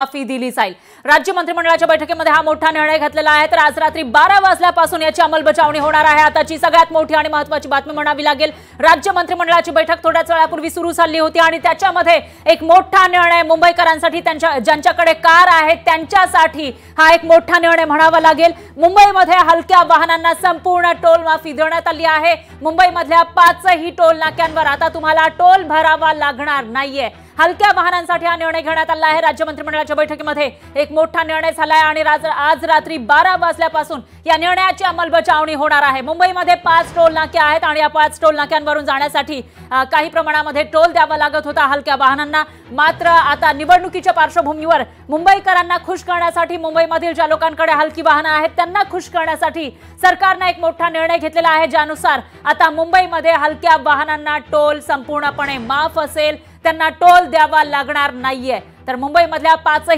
माफी दिली जाईल. राज्य मंत्रिमंडळाच्या बैठकीमध्ये हा मोठा निर्णय घेतलेला आहे. तर आज रात्री बारा वाजल्यापासून याची अंमलबजावणी होणार आहे. आताची सगळ्यात मोठी आणि महत्वाची बातमी म्हणावी लागेल. राज्य मंत्रिमंडळाची बैठक थोड्याच वेळापूर्वी सुरू झाली होती आणि त्याच्यामध्ये एक मोठा निर्णय मुंबईकरांसाठी त्यांच्या ज्यांच्याकडे कार आहे त्यांच्यासाठी हा एक मोठा निर्णय म्हणावा लागेल. मुंबईमध्ये हलक्या वाहनांना संपूर्ण टोल माफी देण्यात आली आहे. मुंबईमधल्या पाचही टोल नाक्यांवर आता तुम्हाला टोल भरावा लागणार नाहीये. हलक्या वाहनांसाठी हा निर्णय घेण्यात आला आहे. राज्य मंत्रिमंडळाच्या बैठकीमध्ये एक मोठा निर्णय झाला आहे आणि राज- आज रात्री बारा वाजल्यापासून या निर्णयाची अंमलबजावणी होणार आहे. मुंबईमध्ये पाच टोल नाके आहेत आणि या पाच टोल नाक्यांवरून जाण्यासाठी काही प्रमाणामध्ये टोल द्यावा लागत होता हलक्या वाहनांना. मात्र आता निवडणुकीच्या पार्श्वभूमीवर मुंबईकरांना खुश करण्यासाठी मुंबईमधील ज्या लोकांकडे हलकी वाहनं आहेत त्यांना खुश करण्यासाठी सरकारनं एक मोठा निर्णय घेतलेला आहे. ज्यानुसार आता मुंबईमध्ये हलक्या वाहनांना टोल संपूर्णपणे माफ असेल. त्यांना टोल द्यावा लागणार नाहीये. तर मुंबईमधल्या पाचही